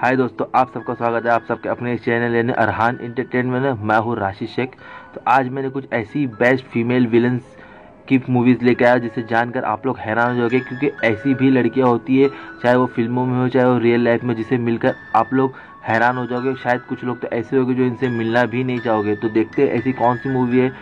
हाय दोस्तों, आप सबका स्वागत है आप सबके अपने चैनल यानी अरहान इंटरटेनमेंट में। मैं हूँ राशि शेख। तो आज मैंने कुछ ऐसी बेस्ट फीमेल विलन्स की मूवीज़ लेके आया जिसे जानकर आप लोग हैरान हो जाओगे, क्योंकि ऐसी भी लड़कियाँ होती है, चाहे वो फ़िल्मों में हो, चाहे वो रियल लाइफ में, जिसे मिलकर आप लोग हैरान हो जाओगे। शायद कुछ लोग तो ऐसे होंगे जो इनसे मिलना भी नहीं चाहोगे। तो देखते ऐसी कौन सी मूवी है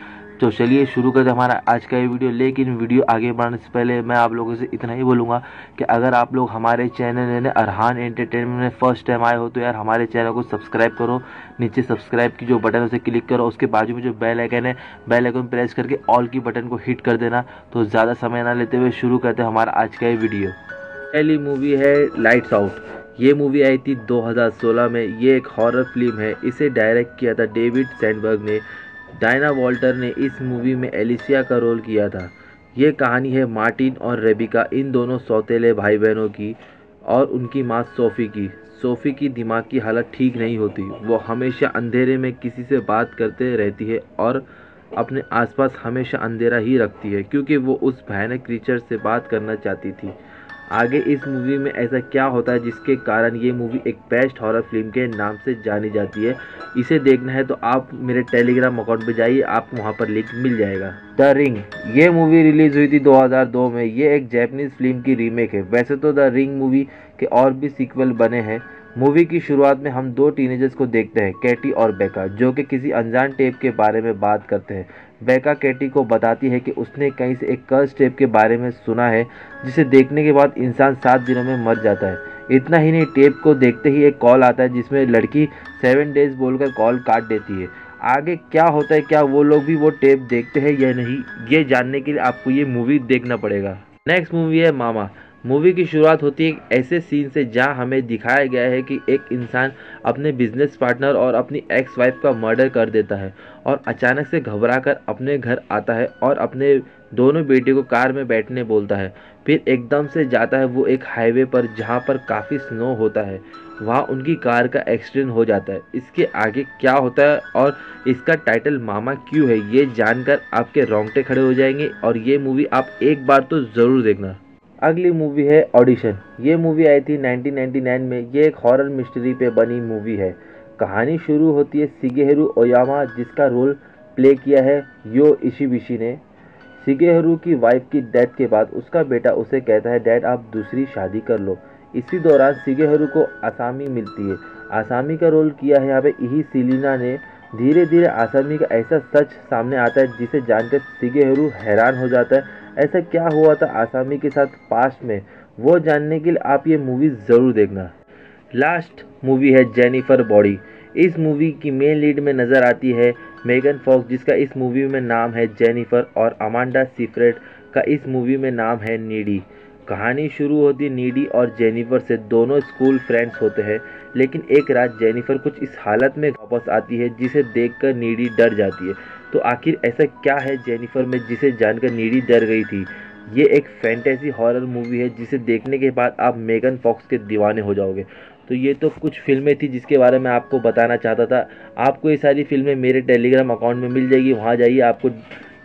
तो चलिए शुरू करते हमारा आज का ये वीडियो। लेकिन वीडियो आगे बढ़ने से पहले मैं आप लोगों से इतना ही बोलूँगा कि अगर आप लोग हमारे चैनल यानी अरहान एंटरटेनमेंट में फ़र्स्ट टाइम आए हो तो यार हमारे चैनल को सब्सक्राइब करो, नीचे सब्सक्राइब की जो बटन उसे क्लिक करो, उसके बाजू में जो बेल आइकन है बेल आइकन प्रेस करके ऑल की बटन को हिट कर देना। तो ज़्यादा समय ना लेते हुए शुरू करते हमारा आज का ये वीडियो। पहली मूवी है लाइट्स आउट ये मूवी आई थी 2016 में। ये एक हॉरर फ़िल्म है। इसे डायरेक्ट किया था डेविड सैंडबर्ग ने। डायना वॉल्टर ने इस मूवी में एलिसिया का रोल किया था। ये कहानी है मार्टिन और रेबिका, इन दोनों सौतेले भाई बहनों की और उनकी माँ सोफ़ी की। सोफ़ी की दिमाग की हालत ठीक नहीं होती। वो हमेशा अंधेरे में किसी से बात करते रहती है और अपने आसपास हमेशा अंधेरा ही रखती है, क्योंकि वो उस भयानक क्रीचर से बात करना चाहती थी। आगे इस मूवी में ऐसा क्या होता है जिसके कारण ये मूवी एक बेस्ट हॉरर फ़िल्म के नाम से जानी जाती है? इसे देखना है तो आप मेरे टेलीग्राम अकाउंट पर जाइए, आप वहाँ पर लिंक मिल जाएगा। द रिंग ये मूवी रिलीज़ हुई थी 2002 में। ये एक जैपनीज फ़िल्म की रीमेक है। वैसे तो द रिंग मूवी के और भी सीक्वल बने हैं मूवी की शुरुआत में हम दो टीनेजर्स को देखते हैं कैटी और बेका जो कि किसी अनजान टेप के बारे में बात करते हैं। बेका कैटी को बताती है कि उसने कहीं से एक कर्ज टेप के बारे में सुना है, जिसे देखने के बाद इंसान सात दिनों में मर जाता है। इतना ही नहीं टेप को देखते ही एक कॉल आता है, जिसमें लड़की सेवन डेज़ बोलकर कॉल काट देती है। आगे क्या होता है, क्या वो लोग भी वो टेप देखते हैं या नहीं, ये जानने के लिए आपको ये मूवी देखना पड़ेगा। नेक्स्ट मूवी है मामा। मूवी की शुरुआत होती है ऐसे सीन से जहाँ हमें दिखाया गया है कि एक इंसान अपने बिज़नेस पार्टनर और अपनी एक्स वाइफ का मर्डर कर देता है और अचानक से घबरा कर अपने घर आता है और अपने दोनों बेटे को कार में बैठने बोलता है। फिर एकदम से जाता है वो एक हाईवे पर जहाँ पर काफ़ी स्नो होता है। वहाँ उनकी कार का एक्सीडेंट हो जाता है। इसके आगे क्या होता है और इसका टाइटल मामा क्यों है ये जानकर आपके रोंगटे खड़े हो जाएँगे और ये मूवी आप एक बार तो ज़रूर देखना। अगली मूवी है ऑडिशन ये मूवी आई थी 1999 में। ये एक हॉरर मिस्ट्री पे बनी मूवी है। कहानी शुरू होती है सिगेहरू ओयामा, जिसका रोल प्ले किया है यो इशिबिशी ने। सिगेहरू की वाइफ की डेथ के बाद उसका बेटा उसे कहता है डैड आप दूसरी शादी कर लो। इसी दौरान सिगेहरू को आसामी मिलती है। आसामी का रोल किया है यहाँ पे। इही सिलीना ने धीरे धीरे आसामी का ऐसा सच सामने आता है, जिसे जानकर सिगेहरू हैरान हो जाता है। ऐसा क्या हुआ था आसामी के साथ पास्ट में? वो जानने के लिए आप ये मूवी ज़रूर देखना। लास्ट मूवी है जेनिफर बॉडी इस मूवी की मेन लीड में नज़र आती है मेगन फॉक्स जिसका इस मूवी में नाम है जेनिफर और अमांडा सीफ्रेड का इस मूवी में नाम है नीडी कहानी शुरू होती नीडी और जेनिफर से। दोनों स्कूल फ्रेंड्स होते हैं, लेकिन एक रात जेनिफर कुछ इस हालत में वापस आती है, जिसे देखकर नीडी डर जाती है। तो आखिर ऐसा क्या है जेनिफर में, जिसे जानकर नीडी डर गई थी? ये एक फैंटेसी हॉरर मूवी है, जिसे देखने के बाद आप मेगन फॉक्स के दीवाने हो जाओगे। तो ये तो कुछ फ़िल्में थी जिसके बारे में आपको बताना चाहता था। आपको ये सारी फ़िल्में मेरे टेलीग्राम अकाउंट में मिल जाएगी, वहाँ जाइए, आपको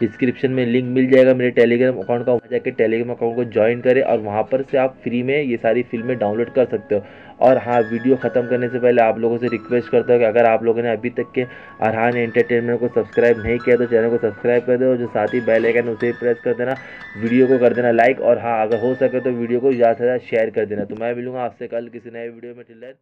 डिस्क्रिप्शन में लिंक मिल जाएगा मेरे टेलीग्राम अकाउंट का। वहाँ जाकर टेलीग्राम अकाउंट को ज्वाइन करें और वहाँ पर से आप फ्री में ये सारी फ़िल्में डाउनलोड कर सकते हो। और हाँ वीडियो ख़त्म करने से पहले आप लोगों से रिक्वेस्ट करता हूँ कि अगर आप लोगों ने अभी तक के अरहान एंटरटेनमेंट को सब्सक्राइब नहीं किया तो चैनल को सब्सक्राइब कर दो और जो साथ ही बेल आइकन उसे प्रेस कर देना। वीडियो को कर देना लाइक और हाँ अगर हो सके तो वीडियो को ज़्यादा से ज़्यादा शेयर कर देना। तो मैं मिलूँगा आपसे कल किसी नए वीडियो में। टिल